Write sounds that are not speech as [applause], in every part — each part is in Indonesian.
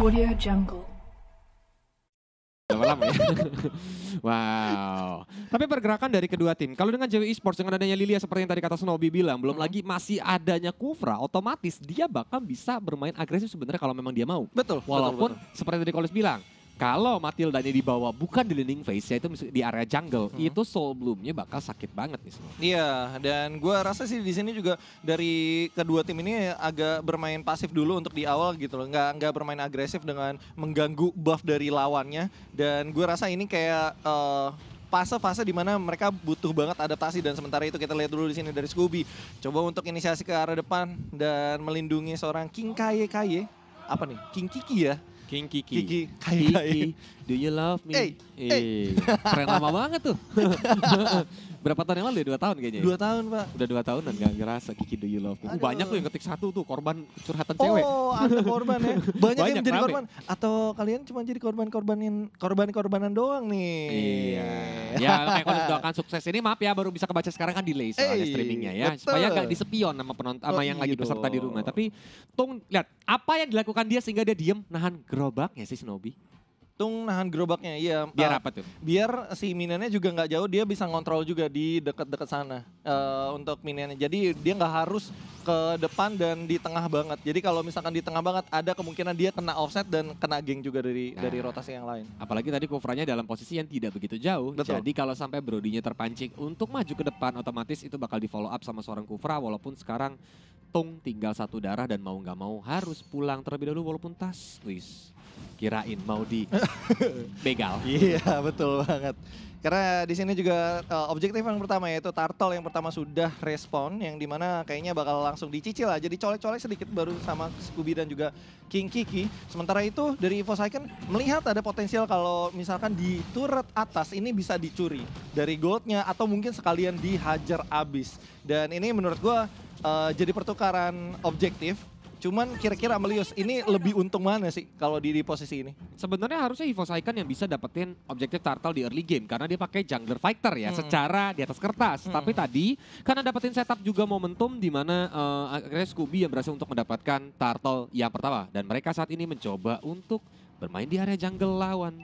Audio Jungle. lama-lama ya. [laughs] wow. Tapi pergerakan dari kedua tim, kalau dengan JW Esports dengan adanya Lilia seperti yang tadi kata Snowy bilang, belum Hmm. lagi masih adanya Kufra, otomatis dia bakal bisa bermain agresif sebenarnya kalau memang dia mau. Betul. Walaupun betul, betul. seperti tadi Kolis bilang, kalau Matilda ini dibawa bukan di leading phase, yaitu di area jungle, Hmm. itu soul bloomnya bakal sakit banget nih semua. Iya, dan gua rasa sih di sini juga dari kedua tim ini agak bermain pasif dulu untuk di awal gitu loh, nggak nggak bermain agresif dengan mengganggu buff dari lawannya. Dan gua rasa ini kayak eh, fase-fase di mana mereka butuh banget adaptasi dan sementara itu kita lihat dulu di sini dari Scooby coba untuk inisiasi ke arah depan dan melindungi seorang King Kaye Kaye apa nih King Kiki ya King Kiki. Kiki Kaye Kiki, do you love me? Hey, Eh, keren lama banget tuh. [laughs] Berapa tahun yang lalu ya? Dua tahun kayaknya. ya? dua tahun pak Udah dua tahunan gak ngerasa Kiki do you love me. Uh, banyak tuh yang ketik satu tuh korban curhatan cewek. Oh, anda korban ya. [laughs] Banyak, yang jadi rame. korban. Atau kalian cuma jadi korban-korbanin korban-korbanan doang nih. Iya. Ya kayak kalau doakan sukses ini maaf ya baru bisa kebaca sekarang kan delay soalnya Eh, streamingnya ya. betul. Supaya gak disepion sama penonton sama Oh, yang iya lagi peserta di rumah. Tapi Tung lihat apa yang dilakukan dia sehingga dia diem nahan gerobaknya sih Snowy. Tung nahan gerobaknya, iya. Biar Eh, apa tuh? biar si minionnya juga nggak jauh, dia bisa ngontrol juga di dekat-dekat sana eh, untuk minionnya. Jadi dia nggak harus ke depan dan di tengah banget. Jadi kalau misalkan di tengah banget, ada kemungkinan dia kena offset dan kena geng juga dari Nah. dari rotasi yang lain. Apalagi tadi Kufranya dalam posisi yang tidak begitu jauh. Betul. Jadi kalau sampai Brodinya terpancing untuk maju ke depan otomatis itu bakal di follow up sama seorang Kufra walaupun sekarang Tung tinggal satu darah dan mau nggak mau harus pulang terlebih dahulu walaupun tas. Wis. Kirain mau di [laughs] begal. Iya betul banget. Karena di sini juga eh, objektif yang pertama yaitu Turtle yang pertama sudah respon yang di mana kayaknya bakal langsung dicicil aja dicolek-colek sedikit baru sama Scooby dan juga King Kiki. Sementara itu dari Evo Icon melihat ada potensial kalau misalkan di turret atas ini bisa dicuri dari goldnya atau mungkin sekalian dihajar abis. Dan ini menurut gua eh, jadi pertukaran objektif. Cuman kira-kira Melius ini lebih untung mana sih kalau di, di posisi ini? Sebenarnya harusnya Evo Saikan yang bisa dapetin objektif Turtle di early game karena dia pakai jungler fighter ya Hmm. secara di atas kertas. Hmm. Tapi tadi karena dapetin setup juga momentum di mana eh, akhirnya Scooby yang berhasil untuk mendapatkan Turtle yang pertama dan mereka saat ini mencoba untuk bermain di area jungle lawan.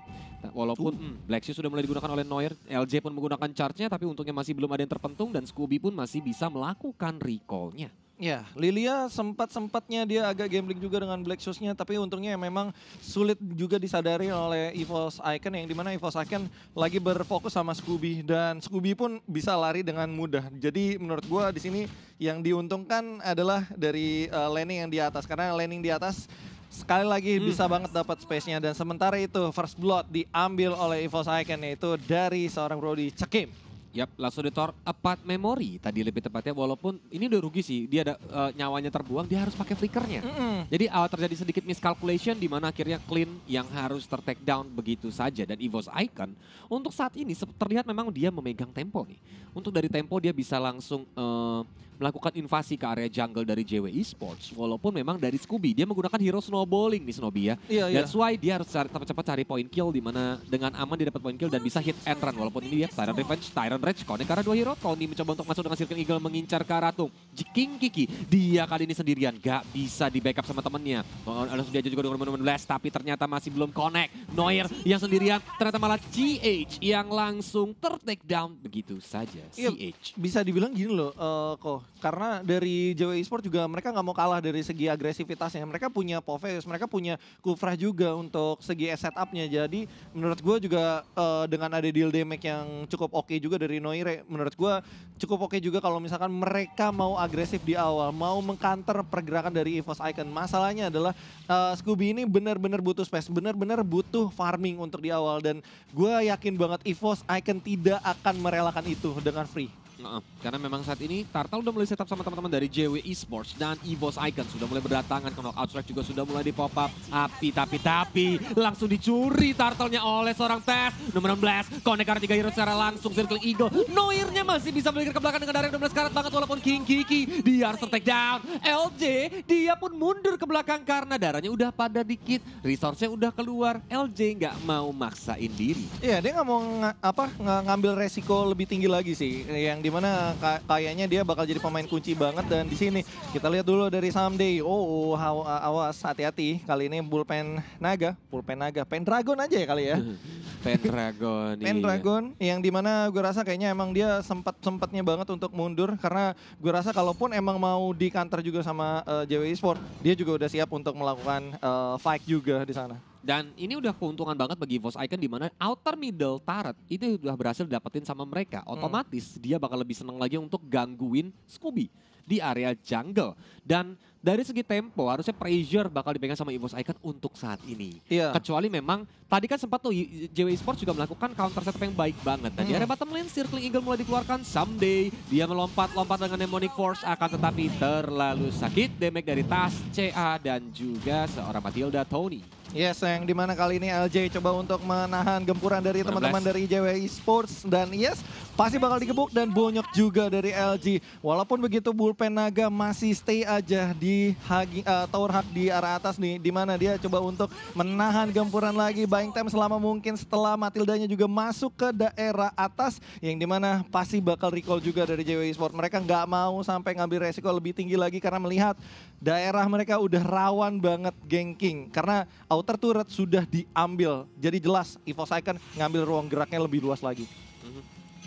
Walaupun hmm, Black Shoes sudah mulai digunakan oleh Noir, LJ pun menggunakan charge-nya tapi untungnya masih belum ada yang terpentung dan Scooby pun masih bisa melakukan recall-nya. Ya, Lilia sempat-sempatnya dia agak gambling juga dengan Black Shoes-nya, tapi untungnya memang sulit juga disadari oleh EVOS Icon yang di mana EVOS Icon lagi berfokus sama Scooby dan Scooby pun bisa lari dengan mudah. Jadi menurut gua di sini yang diuntungkan adalah dari uh, laning yang di atas karena laning di atas sekali lagi Hmm. bisa banget dapat space-nya dan sementara itu first blood diambil oleh EVOS Icon yaitu dari seorang Brody Cekim. Yap, langsung ditor apart memory tadi lebih tepatnya walaupun ini udah rugi sih dia ada eh, nyawanya terbuang dia harus pakai flickernya. Mm-mm. Jadi awal terjadi sedikit miscalculation di mana akhirnya clean yang harus ter-take down begitu saja dan Evo's Icon untuk saat ini terlihat memang dia memegang tempo nih. Untuk dari tempo dia bisa langsung eh, melakukan invasi ke area jungle dari JW Esports walaupun memang dari Scooby dia menggunakan hero snowballing nih Snowby ya. Iya, iya. That's why dia harus cari- cepat-cepat cari point kill di mana dengan aman dia dapat point kill dan bisa hit and run walaupun ini dia Tyrant Revenge, Tyrant Rage, connect arah dua hero. Tony mencoba untuk masuk dengan Circle Eagle mengincar ke arah Tung. King Kiki, dia kali ini sendirian, gak bisa di backup sama temennya. Oh, Langsung diajar juga dengan momen blast tapi ternyata masih belum connect. Noir yang sendirian, ternyata malah CH yang langsung ter-take down begitu saja. Iya. CH. bisa dibilang gini loh, eh, kok karena dari JW Esport juga mereka nggak mau kalah dari segi agresivitasnya. Mereka punya Poveus, mereka punya Kufra juga untuk segi setupnya. Jadi menurut gue juga eh, dengan ada deal damage yang cukup oke juga dari Noire, menurut gue cukup oke juga kalau misalkan mereka mau agresif di awal, mau mengcounter pergerakan dari EVOS Icon. Masalahnya adalah eh, Scooby ini benar-benar butuh space, benar-benar butuh farming untuk di awal dan gue yakin banget EVOS Icon tidak akan merelakan itu dengan free. Heeh, karena memang saat ini Tartal udah mulai setup sama teman-teman dari JW Esports dan EVOS Icon sudah mulai berdatangan knockout strike juga sudah mulai di pop up. Tapi tapi tapi langsung dicuri Tartalnya oleh seorang Tess nomor 16. Connect arah 3 hero secara langsung Circle Eagle. Noirnya masih bisa balik ke belakang dengan yang 12 karat banget walaupun King Kiki dia harus take down. LJ dia pun mundur ke belakang karena darahnya udah pada dikit. Resource-nya udah keluar. LJ nggak mau maksain diri. Iya, dia nggak mau nga- apa nga- ngambil resiko lebih tinggi lagi sih. Yang di mana ka- kayaknya dia bakal jadi pemain kunci banget dan di sini kita lihat dulu dari Someday. Oh, haw- awas hati-hati kali ini bullpen naga, bullpen naga, Pendragon aja ya kali ya. [laughs] Pendragon. iya. Pendragon yang di mana gue rasa kayaknya emang dia sempat sempatnya banget untuk mundur karena gue rasa kalaupun emang mau di counter juga sama eh, JW Sport dia juga udah siap untuk melakukan eh, fight juga di sana. Dan ini udah keuntungan banget bagi Voice Icon di mana outer middle turret itu udah berhasil dapetin sama mereka. Hmm. Otomatis dia bakal lebih seneng lagi untuk gangguin Scooby di area jungle. Dan dari segi tempo harusnya pressure bakal dipegang sama EVOS Icon untuk saat ini. Iya. Kecuali memang tadi kan sempat tuh JW Esports juga melakukan counter setup yang baik banget. Dan di Hmm. area bottom lane Circling Eagle mulai dikeluarkan someday. Dia melompat-lompat dengan Demonic Force akan tetapi terlalu sakit. Damage dari Tas, CA dan juga seorang Matilda Tony. Yes, yang di mana kali ini LJ coba untuk menahan gempuran dari 19. teman-teman dari JWI Sports dan yes, pasti bakal digebuk dan bonyok juga dari LG. Walaupun begitu bullpen naga masih stay aja di hagi, eh, tower hug di arah atas nih, di mana dia coba untuk menahan gempuran lagi buying time selama mungkin setelah Matildanya juga masuk ke daerah atas, yang di mana pasti bakal recall juga dari JWI Sports. Mereka nggak mau sampai ngambil resiko lebih tinggi lagi karena melihat daerah mereka udah rawan banget ganking karena outer turret sudah diambil. Jadi jelas EVOS Icon ngambil ruang geraknya lebih luas lagi.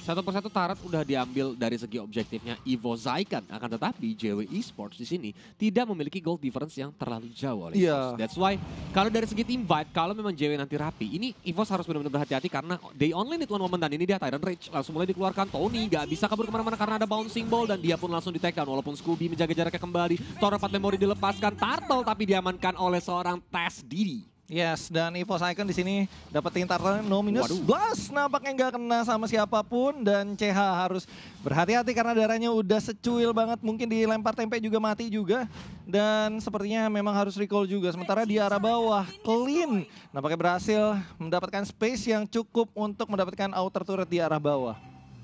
Satu persatu turret udah diambil dari segi objektifnya Evo Zykan. Akan tetapi JW Esports di sini tidak memiliki gold difference yang terlalu jauh oleh Iya. EVOS. That's why kalau dari segi team fight, kalau memang JW nanti rapi, ini EVOS harus benar-benar berhati-hati karena they only need one moment dan ini dia Tyrant Rage. Langsung mulai dikeluarkan Tony, gak bisa kabur ke mana-mana karena ada bouncing ball dan dia pun langsung di take down. Walaupun Scooby menjaga jaraknya kembali, Tor 4 memori dilepaskan, Turtle tapi diamankan oleh seorang Tess Didi. Yes, dan EVOS Icon di sini dapetin turtle no minus Waduh. blast. Nampaknya nggak kena sama siapa pun dan CH harus berhati-hati karena darahnya udah secuil banget. Mungkin dilempar tempe juga mati juga. Dan sepertinya memang harus recall juga. Sementara di arah bawah clean. Nampaknya berhasil mendapatkan space yang cukup untuk mendapatkan outer turret di arah bawah.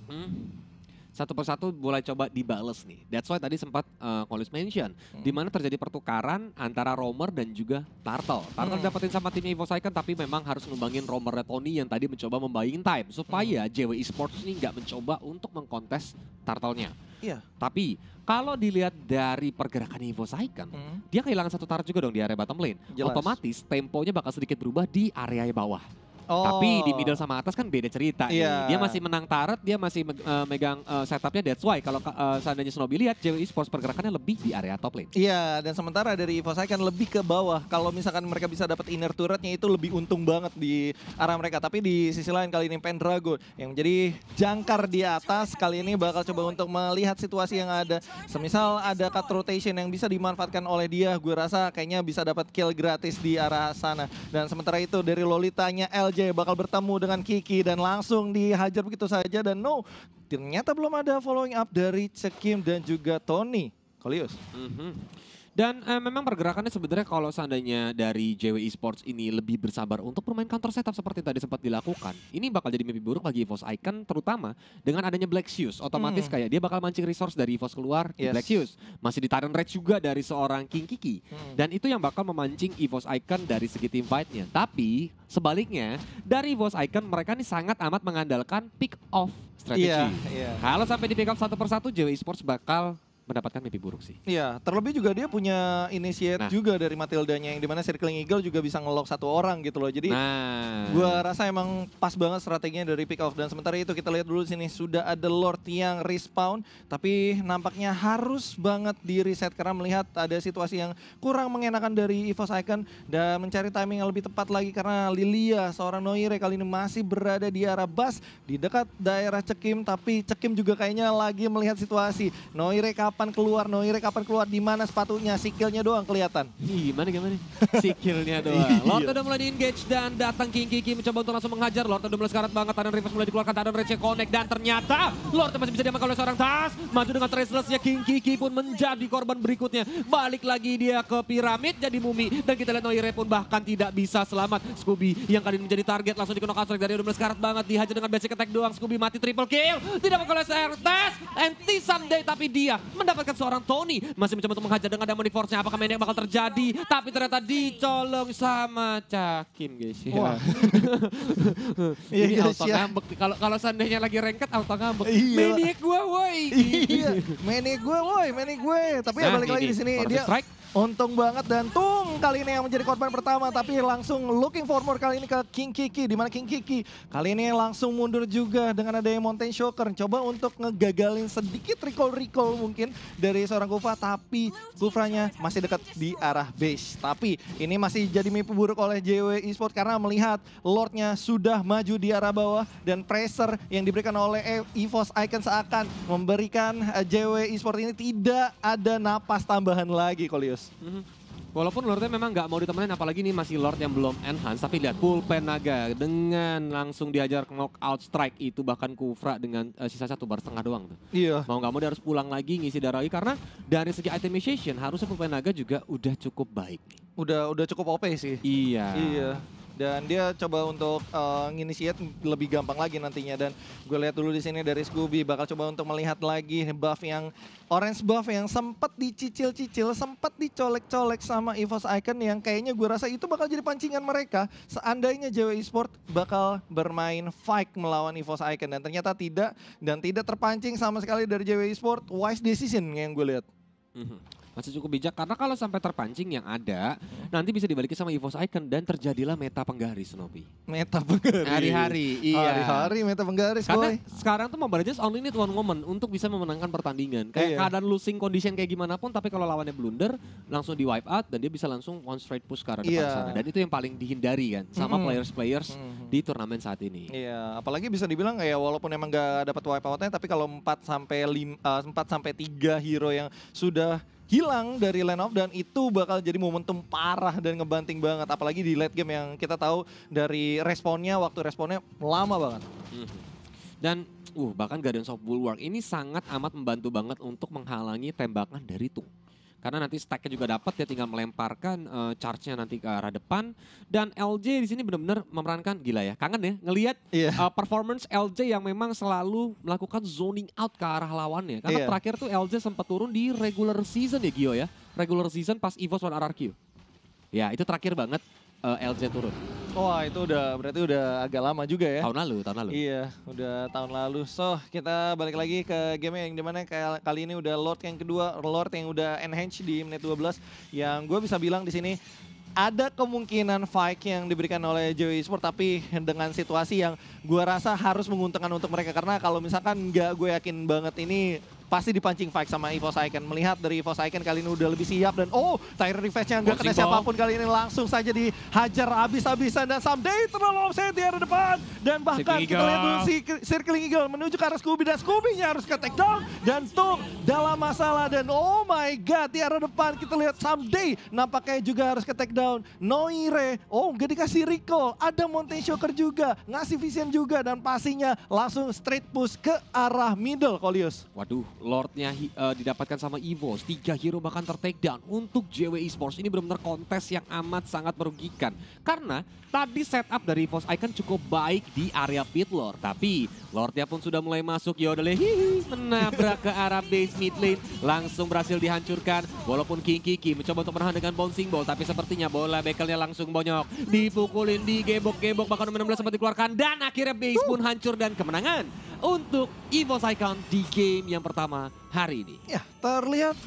Hmm. Satu persatu mulai coba dibales nih. That's why tadi sempat uh, Kolis mention. Di mana terjadi pertukaran antara Romer dan juga Turtle. Turtle Hmm. dapetin sama tim Evo Icon tapi memang harus numbangin Romer Tony yang tadi mencoba membaying time. Supaya JW Esports ini nggak mencoba untuk mengkontes Turtle-nya. Iya. Tapi kalau dilihat dari pergerakan Evo Icon, Hmm. dia kehilangan satu turret juga dong di area bottom lane. Jelas. Otomatis temponya bakal sedikit berubah di area bawah. Oh. Tapi di middle sama atas kan beda cerita nih. Dia masih menang turret, dia masih eh, megang eh, setupnya. That's why kalau eh, seandainya Shinobi lihat, JW Esports pergerakannya lebih di area top lane. Iya, dan sementara dari EVOS Icon lebih ke bawah. Kalau misalkan mereka bisa dapat inner turretnya itu lebih untung banget di arah mereka. Tapi di sisi lain kali ini Pendragon yang menjadi jangkar di atas kali ini bakal coba untuk melihat situasi yang ada. Semisal ada cut rotation yang bisa dimanfaatkan oleh dia, gue rasa kayaknya bisa dapat kill gratis di arah sana. Dan sementara itu dari Lolitanya LJ bakal bertemu dengan Kiki dan langsung dihajar begitu saja dan no, ternyata belum ada following up dari Cekim dan juga Tony. Kolius. Mhm. Dan eh, memang pergerakannya sebenarnya kalau seandainya dari JW Esports ini lebih bersabar untuk bermain counter setup seperti tadi sempat dilakukan, ini bakal jadi mimpi buruk bagi EVOS Icon terutama dengan adanya Black Shoes. Otomatis Hmm. kayak dia bakal mancing resource dari EVOS keluar di Yes. Black Shoes. Masih di Tyrant Rage juga dari seorang King Kiki. Hmm. Dan itu yang bakal memancing EVOS Icon dari segi team fight-nya. Tapi sebaliknya dari EVOS Icon mereka nih sangat amat mengandalkan pick off strategi. Iya, iya. Kalau sampai di pick off satu persatu JW Esports bakal mendapatkan mimpi buruk sih. Iya, terlebih juga dia punya initiate Nah. juga dari Matildanya yang di mana Circling Eagle juga bisa ngelock satu orang gitu loh. Jadi Nah, gua rasa emang pas banget strateginya dari pick off dan sementara itu kita lihat dulu di sini sudah ada Lord yang respawn tapi nampaknya harus banget di reset karena melihat ada situasi yang kurang mengenakan dari EVOS Icon dan mencari timing yang lebih tepat lagi karena Lilia seorang Noire kali ini masih berada di arah bas di dekat daerah Cekim tapi Cekim juga kayaknya lagi melihat situasi Noire kapan keluar Noire kapan keluar di mana sepatunya sikilnya doang kelihatan Ih, gimana gimana? [laughs] Sikillnya doang. Iya. Lord udah mulai di-engage dan datang King Kiki mencoba untuk langsung menghajar. Lord udah mulai sekarat banget. Tadon Rivers mulai dikeluarkan. Tadon Rage connect. Dan ternyata Lord masih bisa diamankan oleh seorang Tas. Maju dengan tracelessnya King Kiki pun menjadi korban berikutnya. Balik lagi dia ke piramid jadi mumi. Dan kita lihat Noire pun bahkan tidak bisa selamat. Scooby yang kali ini menjadi target langsung dikenok Astrek dari udah mulai sekarat banget. Dihajar dengan basic attack doang. Scooby mati triple kill. Tidak seorang Tas. Anti someday tapi dia mendapatkan seorang Tony. Masih mencoba untuk menghajar dengan Diamond Force-nya. Apakah Maniac bakal terjadi? Tapi ternyata dicolong sama Cakim guys. Ya. Wah. [laughs] Iya, Ini guys, auto ya. ngambek. Kalau kalau seandainya lagi ranked auto ngambek. Iya. Maniac gua woi. iya, meni gue woi, meni gue. Tapi ya Nah, balik lagi di sini dia strike. Untung banget dan tung kali ini yang menjadi korban pertama tapi langsung looking for more kali ini ke King Kiki. Di mana King Kiki? Kali ini langsung mundur juga dengan adanya Mountain Shocker. Coba untuk ngegagalin sedikit recall recall mungkin dari seorang Kufa tapi Kufranya masih dekat di arah base. Tapi ini masih jadi mimpi buruk oleh JW Esport karena melihat Lordnya sudah maju di arah bawah dan pressure yang diberikan oleh EVOS Icon seakan memberikan eh, JW Esport ini tidak ada napas tambahan lagi Kolius. Mhm. Walaupun Lordnya memang nggak mau ditemenin, apalagi ini masih Lord yang belum enhance. Tapi lihat pulpen naga dengan langsung diajar knockout strike itu bahkan Kufra dengan eh, sisa satu bar setengah doang tuh. Iya. Mau nggak mau dia harus pulang lagi ngisi darah lagi karena dari segi itemization harusnya pulpen naga juga udah cukup baik. Udah udah cukup OP sih. Iya. Iya. Dan dia coba untuk uh, nginisiat lebih gampang lagi nantinya dan gue lihat dulu di sini dari Scooby bakal coba untuk melihat lagi buff yang orange buff yang sempat dicicil-cicil, sempat dicolek-colek sama EVOS Icon yang kayaknya gue rasa itu bakal jadi pancingan mereka seandainya JW Esport bakal bermain fight melawan EVOS Icon dan ternyata tidak dan tidak terpancing sama sekali dari JW Esport wise decision yang gue lihat. Mhm. Masih cukup bijak karena kalau sampai terpancing yang ada nanti bisa dibalikin sama EVOS Icon dan terjadilah meta penggaris Snowy. Meta penggaris. Hari-hari, iya. Hari-hari meta penggaris Karena boy. sekarang tuh Mobile Legends only need one woman untuk bisa memenangkan pertandingan. Kayak Iya. keadaan losing condition kayak gimana pun, tapi kalau lawannya blunder, langsung di wipe out dan dia bisa langsung one straight push ke arah depan Iya. sana. Dan itu yang paling dihindari kan sama players-players Mhm. Di turnamen saat ini. Iya, apalagi bisa dibilang kayak walaupun emang gak dapat wipeout-nya tapi kalau 4 sampai 5 4 sampai 3 hero yang sudah hilang dari line off dan itu bakal jadi momentum parah dan ngebanting banget apalagi di late game yang kita tahu dari responnya waktu responnya lama banget. Mhm. Dan uh bahkan Guardians of Bulwark ini sangat amat membantu banget untuk menghalangi tembakan dari Tung. Karena nanti stacknya juga dapat dia tinggal melemparkan eh, charge-nya nanti ke arah depan dan LJ di sini benar-benar memerankan gila ya. Kangen ya ngelihat Iya. uh, performance LJ yang memang selalu melakukan zoning out ke arah lawannya. Karena Iya. terakhir tuh LJ sempat turun di regular season ya Gio ya. Regular season pas EVOS lawan RRQ. Ya itu terakhir banget uh, LJ turun. Wah, itu udah berarti udah agak lama juga ya. Tahun lalu, tahun lalu. Iya, udah tahun lalu. So, kita balik lagi ke game yang di mana kali ini udah Lord yang kedua, Lord yang udah enhance di menit 12. Yang gue bisa bilang di sini ada kemungkinan fight yang diberikan oleh Joey Sport tapi dengan situasi yang gue rasa harus menguntungkan untuk mereka karena kalau misalkan nggak gue yakin banget ini pasti dipancing fight sama EVOS Icon. Melihat dari EVOS Icon kali ini udah lebih siap dan oh, tire refresh-nya nggak kena siapa pun kali ini langsung saja dihajar habis-habisan dan someday terlalu offset di arah depan. Dan bahkan kita lihat dulu si Circling Eagle menuju ke arah Scooby dan Scooby-nya harus ke take down. Dan Tung dalam masalah dan oh my god di arah depan kita lihat someday nampaknya juga harus ke take down. Noire oh nggak dikasih recall. Ada Mountain Shocker juga ngasih vision juga dan pastinya langsung straight push ke arah middle Kolius. Waduh, Lordnya eh, didapatkan sama EVOS. Tiga hero bahkan ter-take down untuk JW Esports. Ini benar-benar kontes yang amat sangat merugikan. Karena tadi setup dari EVOS Icon cukup baik di area pit Lord. Tapi Lordnya pun sudah mulai masuk. Ya udah hihi, menabrak ke arah base mid lane. Langsung berhasil dihancurkan. Walaupun King Kiki mencoba untuk menahan dengan bouncing ball. Tapi sepertinya bola bekelnya langsung bonyok. Dipukulin, digebok-gebok. Bahkan 16 sempat dikeluarkan. Dan akhirnya base pun hancur. Dan kemenangan untuk EVOS Icon di game yang pertama hari ini. ya terlihat